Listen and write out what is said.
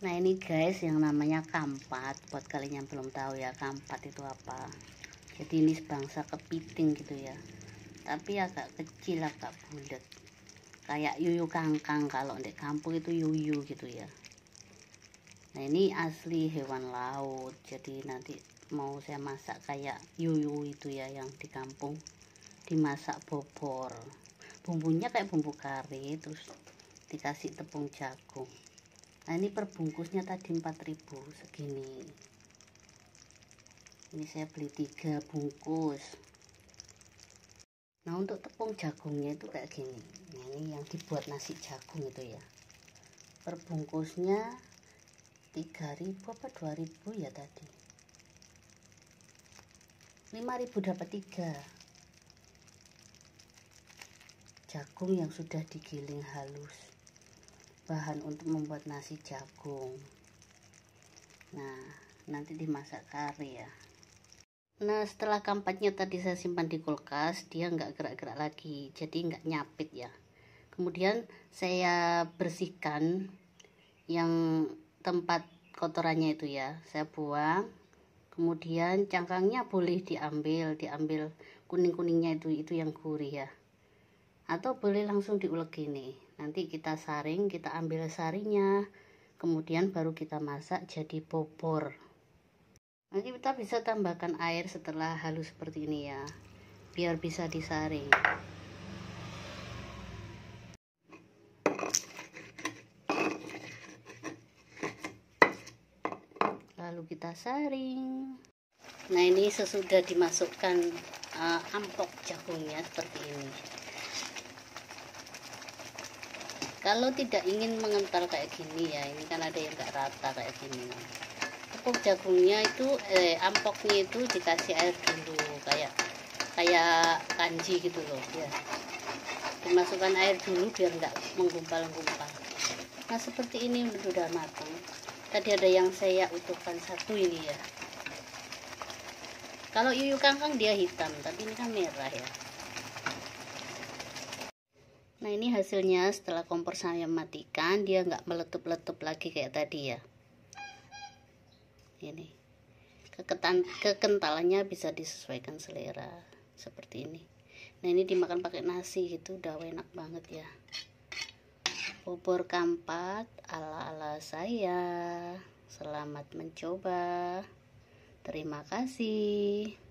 Nah ini guys yang namanya kampat. Buat kalian yang belum tahu ya kampat itu apa. Jadi ini sebangsa kepiting gitu ya. Tapi agak kecil agak bulat. Kayak yuyu kangkang. Kalau di kampung itu yuyu gitu ya. Nah ini asli hewan laut. Jadi nanti mau saya masak kayak yuyu itu ya Yang di kampung. Dimasak bobor. Bumbunya kayak bumbu kari Terus dikasih tepung jagung nah ini perbungkusnya tadi 4000 segini. Ini saya beli tiga bungkus. Nah untuk tepung jagungnya itu kayak gini. Nah ini yang dibuat nasi jagung itu ya. Perbungkusnya 3000 apa 2000 ya tadi. 5000 dapat tiga. Jagung yang sudah digiling halus bahan untuk membuat nasi jagung. Nah nanti dimasak kari ya. Nah setelah kampatnya tadi saya simpan di kulkas dia nggak gerak-gerak lagi jadi nggak nyapit ya. Kemudian saya bersihkan yang tempat kotorannya itu ya. Saya buang kemudian cangkangnya boleh diambil diambil kuning-kuningnya itu itu yang gurih ya. Atau boleh langsung diulek gini nanti kita saring kita ambil sarinya kemudian baru kita masak jadi bobor. Nanti kita bisa tambahkan air setelah halus seperti ini ya biar bisa disaring. Lalu kita saring. Nah ini sesudah dimasukkan uh, ampok jagungnya seperti ini kalau tidak ingin mengental kayak gini ya ini kan ada yang gak rata kayak gini. Tepung jagungnya itu eh ampoknya itu dikasih air dulu kayak kayak kanji gitu loh ya. Dimasukkan air dulu biar nggak menggumpal-gumpal. Nah seperti ini sudah matang tadi ada yang saya utuhkan satu ini ya. Kalau yuyu kangkang dia hitam tapi ini kan merah ya Nah ini hasilnya setelah kompor saya matikan dia nggak meletup-letup lagi kayak tadi ya. Ini keketan kekentalannya bisa disesuaikan selera seperti ini. Nah ini dimakan pakai nasi gitu udah enak banget ya. Bubur kampat ala-ala saya. Selamat mencoba. Terima kasih.